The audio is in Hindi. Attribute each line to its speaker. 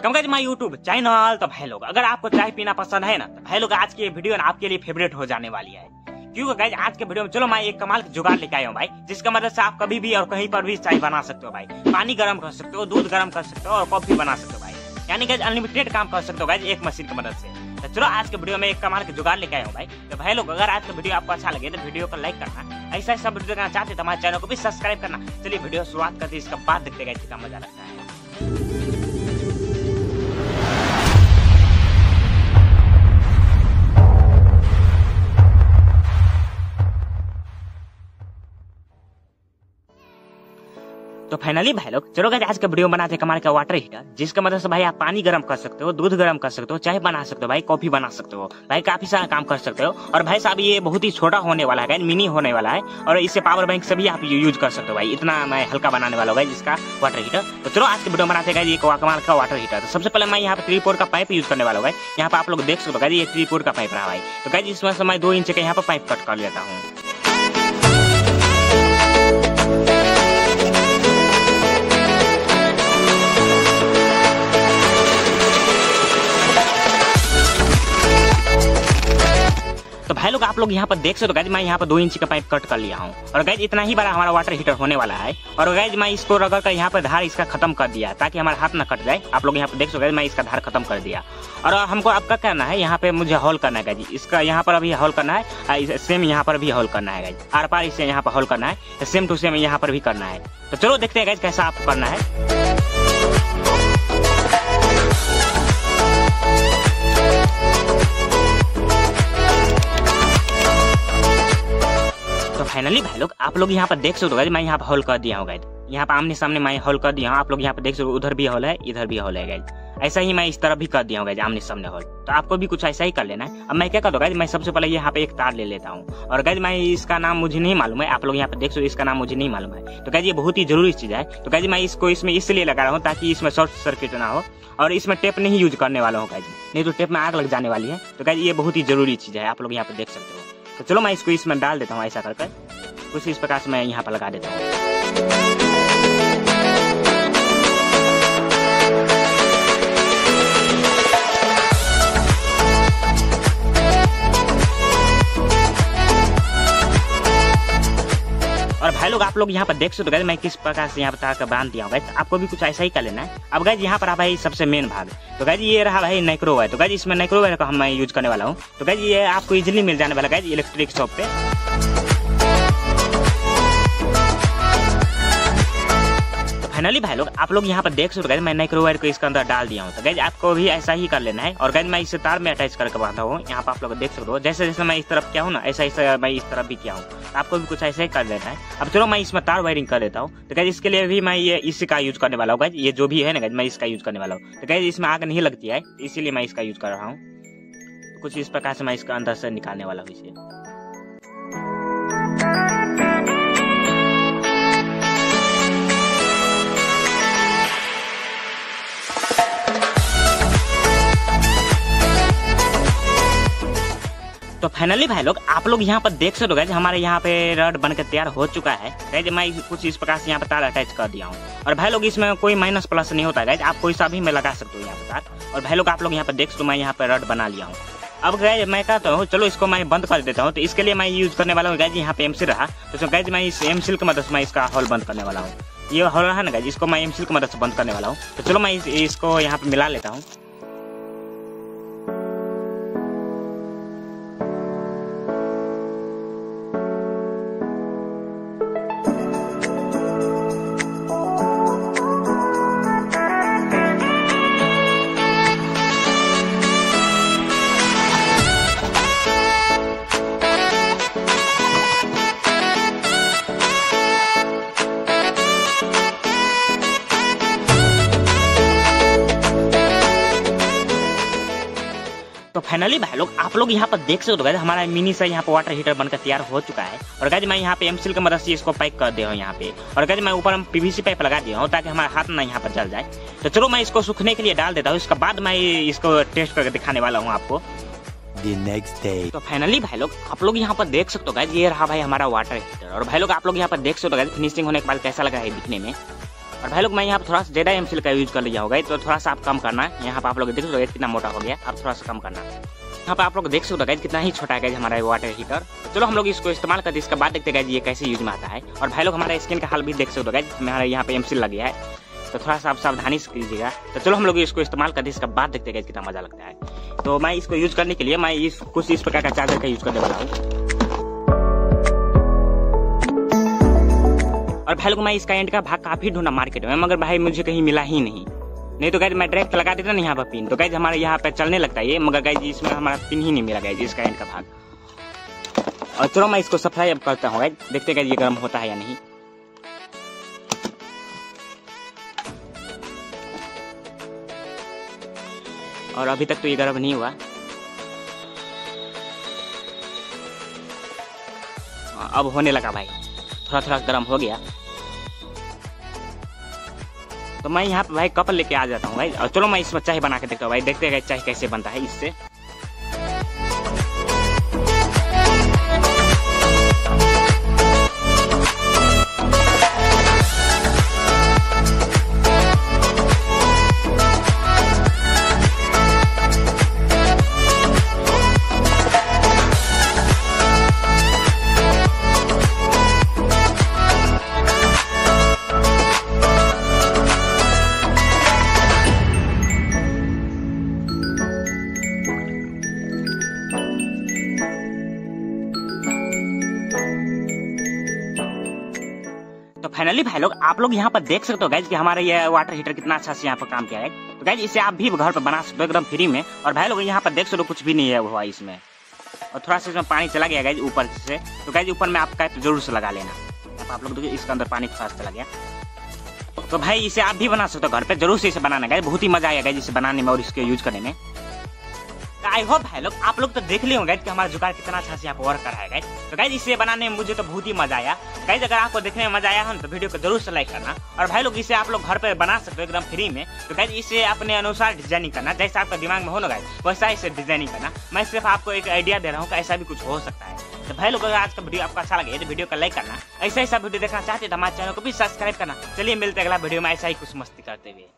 Speaker 1: Welcome guys my YouTube channel तो भाई लोग, अगर आपको चाय पीना पसंद है ना तो भाई लोग, आज की ये वीडियो ना आपके लिए फेवरेट हो जाने वाली है। क्योंकि गाइस आज के वीडियो में, चलो मैं एक कमाल की जुगाड़ लेके आया हूँ भाई, जिसका मदद से आप कभी भी और कहीं पर भी चाय बना सकते हो भाई। पानी गर्म कर सकते हो, दूध गर्म कर सकते हो और कॉफ़ी बना सकते हो भाई। यानी कि अनलिमिटेड काम कर सकते हो गाइस एक मशीन की मदद से। तो चलो आज के वीडियो में एक कमाल की जुगाड़ लेके आया हूँ भाई। तो भाई लोग, अगर आज का वीडियो आपको अच्छा लगे तो वीडियो को लाइक करना। ऐसा सब वीडियो देखना चाहते तो हमारे चैनल को भी सब्सक्राइब करना। चलिए वीडियो शुरुआत करते इसका बाद देखते गए कितना मज़ा लगता है। तो फाइनली भाई लोग, चलो आज का वीडियो बनाते हैं कमाल का वाटर हीटर जिसका मदद से भाई आप पानी गर्म कर सकते हो, दूध गर्म कर सकते हो, चाय बना सकते हो, भाई कॉफ़ी बना सकते हो, भाई काफ़ी सारा काम कर सकते हो। और भाई साहब, ये बहुत ही छोटा होने वाला है मिनी होने वाला है, और इससे पावर बैंक से भी आप यूज़ कर सकते हो, भाई। इतना मैं हल्का बनाने वाला हूँ जिसका वाटर हीटर तो चलो आज के वीडियो बनाते एक कमाल का वाटर हीटर तो सबसे पहले मैं यहाँ पे थ्री फोर का पाइप यूज़ करने वाला हूँ यहाँ पे आप लोग देख सकते हो ये थ्री फोर का पाइप रहा, भाई। तो गाइज़ इसमें मैं दो इंच का यहाँ पे पाइप कट कर लेता हूँ। तो भाई लोग, आप लोग यहाँ पर देख सकते हो गाइज़ मैं यहाँ पर दो इंच का पाइप कट कर लिया हूँ। और गाइज़ इतना ही बड़ा हमारा वाटर हीटर होने वाला है। और गाइज़ मैं इसको रगड़ कर यहाँ पर धार इसका खत्म कर दिया, ताकि हमारा हाथ ना कट जाए। आप लोग यहाँ पर देख सकते मैं इसका धार खत्म कर दिया। और हमको अब क्या करना है, यहाँ पे मुझे हॉल करना है गाइज़ इसका यहाँ पर अभी हॉल करना है सेम यहाँ पर भी हॉल करना है गाइज़ आर पार इसे यहाँ पर हॉल करना है सेम टू सेम यहाँ पर भी करना है। तो चलो देखते हैं गाइज़ कैसा आपको करना है। फाइनली भाई लोग, आप लोग यहाँ पर देख सकते हो मैं यहाँ पर हॉल कर दिया हूँ गाइड यहाँ पर आमने सामने मैं हॉल कर दिया हूँ, आप लोग यहाँ पर देख सकते हो, उधर भी हॉल है, इधर भी हॉल है गाइड ऐसा ही मैं इस तरफ़ भी कर दिया हूँ आमने सामने हॉल तो आपको भी कुछ ऐसा ही कर लेना है। अब मैं क्या करूँगा मैं सबसे पहले यहाँ पे एक तार ले लेता हूँ। और गैज मैं इसका नाम मुझे नहीं मालूम है, आप लोग यहाँ पे देख सकते इसका नाम मुझे नहीं मालूम है। तो गैज ये बहुत ही ज़रूरी चीज़ है। तो गैज मैं इसको इसमें इसलिए लगा रहा हूँ ताकि इसमें शॉर्ट सर्किट ना हो और इसमें टेप नहीं यूज़ करने वाला हूँ गैज नहीं तो टेप में आग लग जाने वाली है। तो गैज ये बहुत ही ज़रूरी चीज़ है, आप लोग यहाँ पे देख सकते हो। तो चलो मैं इसको इसमें डाल देता हूँ ऐसा करके। कुछ इस प्रकार से मैं यहाँ पर लगा देता हूँ। और भाई लोग, आप लोग यहाँ पर देख सकते हो मैं किस प्रकार से यहाँ पर बाँध दिया हूँ। आपको भी कुछ ऐसा ही कर लेना है। अब गाइज़ यहाँ पर भाई सबसे मेन भाग। तो गाय ये रहा भाई नाइक्रोवायर तो गाय इसमें नाइक्रोवायर का हम यूज़ करने वाला हूँ। तो गाय ये आपको इजिली मिल जाने वाला गाय इलेक्ट्रिक शॉप पे। फाइनली भाई लोग, आप लोग यहाँ पर देख सकते मैं नाइक्रोवायर को इसके अंदर डाल दिया हूँ। तो गैज आपको भी ऐसा ही कर लेना है। और गैज मैं इसे तार में अटैच करके बांधा हूँ। यहाँ पर आप लोग देख सकते हो, जैसे जैसे मैं इस तरफ़ क्या हूँ ना, ऐसा ऐसा मैं इस तरफ़ भी किया हूँ। तो आपको भी कुछ ऐसा ही कर लेना है। अब चलो, मैं इसमें तार वायरिंग कर देता हूँ। तो गैज इसके लिए भी मैं ये इसी का यूज़ करने वाला हूँ गैज ये जो भी है ना गैज मैं इसका यूज़ करने वाला हूँ। तो गैज इसमें आग नहीं लगती है, इसीलिए मैं इसका यूज़ कर रहा हूँ। कुछ इस प्रकार से मैं इसका अंदर से निकालने वाला हूँ इसे। फाइनली भाई लोग, आप लोग यहाँ पर देख सकते हो हमारे यहाँ पे रड बनकर तैयार हो चुका है। गैज मैं कुछ इस प्रकार से यहाँ पर तार अटैच कर दिया हूँ। और भाई लोग, इसमें कोई माइनस प्लस नहीं होता गैज आप कोई सा भी मैं लगा सकते हो यहाँ पर तार। और भाई लोग, आप लोग यहाँ पर देख सकते हो, मैं यहाँ पर रड बना लिया हूँ। अब गैज मैं कहता हूँ, चलो इसको मैं बंद कर देता हूँ। तो इसके लिए मैं यूज़ करने वाला हूँ गैज यहाँ पे एमसिल रहा। तो गैज मैं इस एमसिल की मदद से मैं इसका हॉल बंद करने वाला हूँ। ये हॉल रहा ना गैज इसको मैं एमसिल की मदद से बंद करने वाला हूँ। तो चलो मैं इसको यहाँ पे मिला लेता हूँ। तो फाइनली भाई लोग आप लोग यहाँ पर देख सकते हो गए हमारा मिनी से यहाँ पर वाटर हीटर बनकर तैयार हो चुका है। और गैज मैं यहाँ पे एमसिल की मदद से इसको पैक कर दे हूँ यहाँ पे। और गैज मैं ऊपर पीवीसी पाइप लगा दिया हूँ ताकि हमारा हाथ ना यहाँ पर जल जाए। तो चलो मैं इसको सूखने के लिए डाल देता हूँ इसके बाद मैं इसको टेस्ट करके दिखाने वाला हूँ आपको।
Speaker 2: The next day.
Speaker 1: तो फाइनली भाई लोग आप लोग यहाँ पर देख सकते हो गाइज़ ये रहा भाई हमारा वाटर हीटर और भाई लोग आप लोग यहाँ पर देख सकते हो गाइज़ फिनिशिंग होने के बाद कैसा लगा है दिखने में। और भाई लोग, मैं यहाँ पर थोड़ा सा ज़्यादा एम का यूज़ कर लिया होगा। तो थोड़ा सा आप कम करना है। यहाँ पर आप लोग देख सकते हो कितना मोटा हो गया आप थोड़ा सा कम करना यहाँ पर आप लोग देख सकते हो कितना ही छोटा है हमारा वाटर हीटर चलो, हम लोग इसको इस्तेमाल करते इसके बाद देखते हैं ये कैसे यूज़ में आता है। और भाई लोग, हमारे स्किन का हाल भी देख सकते हो हमारे यहाँ पे एम लग गया है। तो थोड़ा सा आप सावधानी से कीजिएगा। तो चलो, हम लोग इसको इस्तेमाल करते इसके बाद देखते हैं कितना मज़ा लगता है। तो मैं इसको यूज़ करने के लिए, मैं इस, कुछ इस प्रकार का चार्जर का यूज़ करने वाला हूँ। और भाई लोग, मैं इसका एंड का भाग काफ़ी ढूंढा मार्केट में, मगर भाई मुझे कहीं मिला ही नहीं। नहीं तो गैज मैं डायरेक्ट लगा देता ना यहाँ पर पिन तो गैज हमारे यहाँ पे चलने लगता है ये, मगर गैज इसमें हमारा पिन ही नहीं मिला गैज इसका एंड का भाग। और चलो मैं इसको सप्लाई अब करता हूँ देखते गैज ये गर्म होता है या नहीं। और अभी तक तो ये गर्म नहीं हुआ। अब होने लगा भाई थोड़ा थोड़ा गर्म हो गया। तो मैं यहाँ पे भाई कप लेके आ जाता हूँ भाई। और चलो मैं इसमें चाय बना के देखता हूँ भाई। देखते हैं चाय कैसे बनता है इससे। फाइनली भाई लोग, आप लोग यहाँ पर देख सकते हो गैज कि हमारा ये वाटर हीटर कितना अच्छा से यहाँ पर काम किया है। तो गैज इसे आप भी घर पर बना सकते हो एकदम फ्री में। और भाई लोग, यहाँ पर देख सकते हो, कुछ भी नहीं है हुआ इसमें। और थोड़ा सा इसमें पानी चला गया गैज ऊपर से। तो गैज ऊपर में आप कैप ज़रूर से लगा लेना। आप लोग देखिए, इसके अंदर पानी थोड़ा चला गया। तो भाई, इसे आप भी बना सकते हो घर पे। ज़रूर से इसे बनाना गैज बहुत ही मज़ा आएगा इसे बनाने में और इसके यूज़ करने में। आई होप भाई लोग, आप लोग तो देख लिए होंगे कि हमारा जुगाड़ कितना अच्छा से यहाँ पर वर्क कर है तो गाइज़ इसे बनाने में मुझे तो बहुत ही मज़ा आया। गाइज़ अगर आपको देखने में मज़ा आया हो तो वीडियो को ज़रूर से लाइक करना। और भाई लोग, इसे आप लोग घर पे बना सकते हो एकदम फ्री में। तो गाइज़ इसे अपने अनुसार डिज़ाइनिंग करना। जैसा आपका दिमाग में हो ना गाइज़ वैसा इसे डिज़ाइनिंग करना। मैं सिर्फ़ आपको एक आइडिया दे रहा हूँ ऐसा भी कुछ हो सकता है। तो भाई लोग आज का वीडियो आपको अच्छा लगे तो वीडियो को लाइक करना। ऐसा ऐसा वीडियो देखना चाहते तो हमारे चैनल को भी सब्सक्राइब करना। चलिए मिलते अगला वीडियो में ऐसा ही कुछ मस्ती करते हुए।